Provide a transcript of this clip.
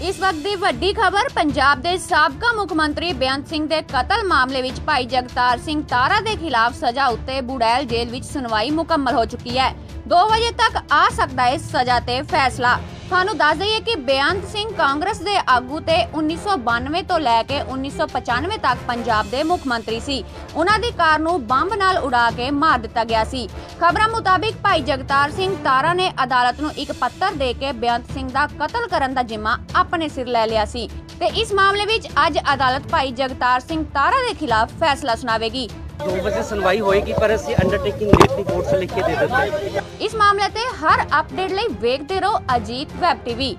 ਇਸ ਵਕਤ ਦੀ ਵੱਡੀ ਖਬਰ, ਪੰਜਾਬ ਦੇ ਸਾਬਕਾ ਮੁੱਖ ਮੰਤਰੀ ਬੇਅੰਤ ਸਿੰਘ ਦੇ ਕਤਲ ਮਾਮਲੇ ਵਿੱਚ ਭਾਈ ਜਗਤਾਰ ਸਿੰਘ ਤਾਰਾ ਦੇ ਖਿਲਾਫ ਸਜ਼ਾ ਉੱਤੇ ਬੁੜੈਲ ਜੇਲ੍ਹ ਵਿੱਚ ਸੁਣਵਾਈ ਮੁਕੰਮਲ ਹੋ ਚੁੱਕੀ ਹੈ। 2 ਵਜੇ ਤੱਕ ਆ ਸਕਦਾ ਹੈ ਇਸ ਸਜ਼ਾ ਤੇ ਫੈਸਲਾ। ਤੁਹਾਨੂੰ ਦੱਸ ਦਈਏ ਕਿ ਬੇਅੰਤ ਸਿੰਘ ਕਾਂਗਰਸ ਦੇ ਆਗੂ ਤੇ 1992 ਤੋਂ ਲੈ ਕੇ 1995 ਤੱਕ ਪੰਜਾਬ ਦੇ ਮੁੱਖ ਮੰਤਰੀ ਸੀ। ਉਹਨਾਂ ਦੀ ਕਾਰ ਨੂੰ ਬੰਬ ਨਾਲ ਉਡਾ ਕੇ ਮਾਰ ਦਿੱਤਾ ਗਿਆ ਸੀ। ਖਬਰਾਂ ਮੁਤਾਬਿਕ ਭਾਈ ਜਗਤਾਰ ਸਿੰਘ ਤਾਰਾ ਨੇ ਅਦਾਲਤ ਨੂੰ ਇੱਕ ਪੱਤਰ ਦੇ ਕੇ ਬੇਅੰਤ ਸਿੰਘ ਦਾ ਕਤਲ ਕਰਨ ਦਾ ਜ਼ਿੰਮਾ ਆਪਣੇ ਸਿਰ ਲੈ ਲਿਆ ਸੀ। ਤੇ ਇਸ ਮਾਮਲੇ ਵਿੱਚ ਅੱਜ ਅਦਾਲਤ ਭਾਈ ਜਗਤਾਰ ਸਿੰਘ ਤਾਰਾ ਦੇ ਖਿਲਾਫ ਫੈਸਲਾ ਸੁਣਾਵੇਗੀ। 2 ਵਜੇ ਸੁਣਵਾਈ ਹੋਏਗੀ ਪਰ ਅਸੀਂ ਅੰਡਰਟੇਕਿੰਗ ਰੇਟ ਦੀ ਕੋਰਟ 'ਚ ਲਿਖ ਕੇ ਦੇ ਦਿੱਤਾ ਇਸ ਮਾਮਲੇ ਤੇ ਹਰ ਅਪਡੇਟ ਲਈ ਵੇਖਦੇ ਰਹੋ ਅਜੀਤ ਵੈਬ ਟੀਵੀ